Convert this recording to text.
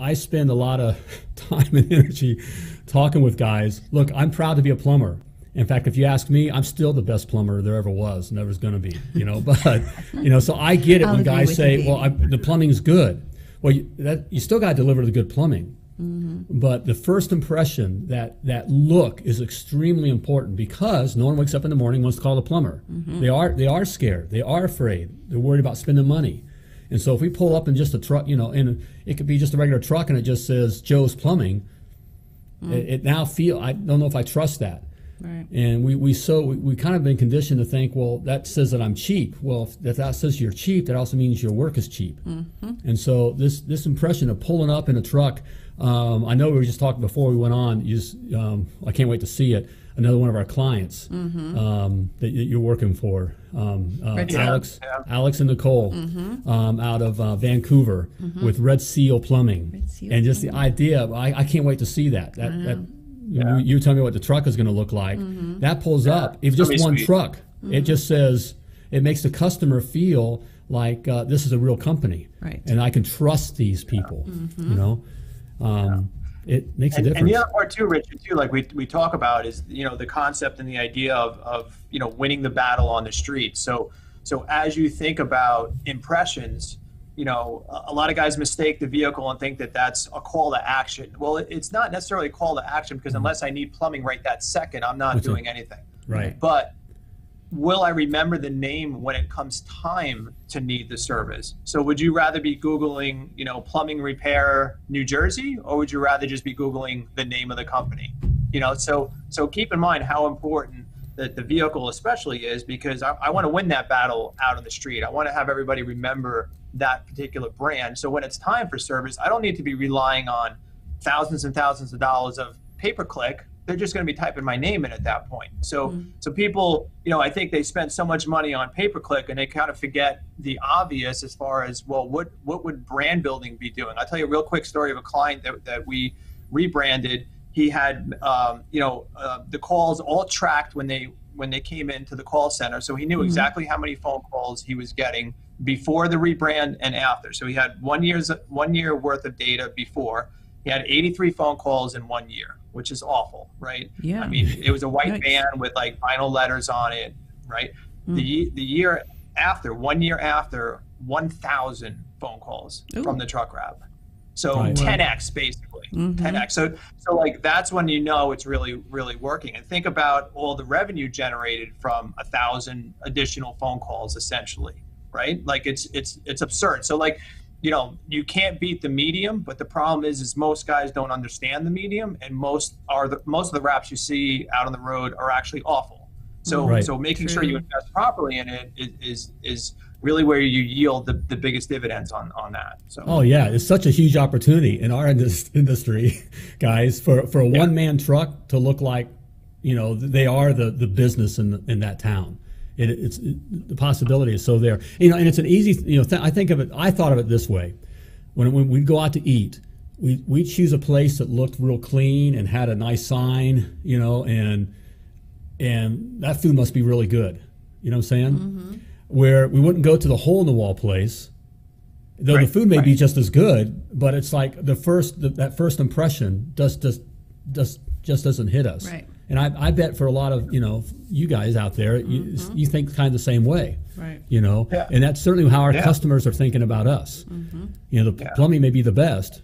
I spend a lot of time and energy talking with guys. Look, I'm proud to be a plumber. In fact, if you ask me, I'm still the best plumber there ever was, never's going to be. You know, but you know, so I get it I'll when guys say, "Well, I, the plumbing's good." Well, you, that, you still got to deliver the good plumbing. But the first impression, that that look, is extremely important because no one wakes up in the morning and wants to call a plumber. They are they are scared. They are afraid. They're worried about spending money. And so if we pull up in just a truck, you know, and it could be just a regular truck, and it just says Joe's Plumbing, mm. it, it now feel I don't know if I trust that. Right. And we, we so we, we kind of been conditioned to think, well, that says that I'm cheap. Well, if that, that says you're cheap, that also means your work is cheap. And so this this impression of pulling up in a truck, um, I know we were just talking before we went on. You just, um, I can't wait to see it. Another one of our clients um, that y- you're working for, um, uh, Alex, Yeah. Alex and Nicole, um, out of uh, Vancouver with Red Seal Plumbing, Red Seal and just the idea. I, I can't wait to see that. That, that you, you tell me what the truck is going to look like. That pulls up. If just one sweet. truck, it just says it makes the customer feel like uh, this is a real company, Right. and I can trust these people. You know, um, it makes and, a difference. and the other part too, Richard, too, like we, we talk about is you know the concept and the idea of, of you know winning the battle on the street. So so as you think about impressions, you know a, lot of guys mistake the vehicle and think that that's a call to action. Well, it's not necessarily a call to action because mm-hmm. unless I need plumbing right that second, I'm not it. doing anything. right. But will I remember the name when it comes time to need the service? So would you rather be Googling, you know, plumbing repair New Jersey, or would you rather just be Googling the name of the company? You know, so so keep in mind how important that the vehicle especially is because I, I want to win that battle out on the street. I want to have everybody remember that particular brand. So when it's time for service, I don't need to be relying on thousands and thousands of dollars of pay per click. They're just going to be typing my name in at that point. So, so people, you know, I think they spend so much money on pay per click and they kind of forget the obvious as far as well, what what would brand building be doing? I'll tell you a real quick story of a client that that we rebranded. He had, um, you know, uh, the calls all tracked when they when they came into the call center, so he knew mm-hmm. exactly how many phone calls he was getting before the rebrand and after. So he had one year's one year worth of data before. He had 83 phone calls in one year, which is awful, right? Yeah. I mean, it was a white Yikes. van with like vinyl letters on it, right? Mm. The the year after, one year after, 1,000 phone calls Ooh. from the truck wrap. So Right. 10x basically, Mhm. 10x. So so like that's when you know it's really really working. And think about all the revenue generated from a thousand additional phone calls, essentially, right? Like it's it's it's absurd. So like you know you can't beat the medium but the problem is is most guys don't understand the medium and most are the most of the wraps you see out on the road are actually awful so Right. so making sure you invest properly in it is is, is really where you yield the, the biggest dividends on on that so Oh yeah, it's such a huge opportunity in our industry, guys, for, for a Yeah. one man truck to look like, you know, they are the, the business in in that town. It, it's it, the possibility is so there. You know, and it's an easy. You know, th- I think of it. I thought of it this way: when when we go out to eat, we we choose a place that looked real clean and had a nice sign. You know, and and that food must be really good. You know what I'm saying? Mm-hmm. Where we wouldn't go to the hole in the wall place though Right, the food may be just as good, but it's like the first the, that first impression just just just just doesn't hit us. Right. And I, I bet for a lot of you know you guys out there, you, mm-hmm. you think kind of the same way. Right. You know, Yeah. and that's certainly how our Yeah. customers are thinking about us. Mm-hmm. You know, the Yeah. plumbing may be the best,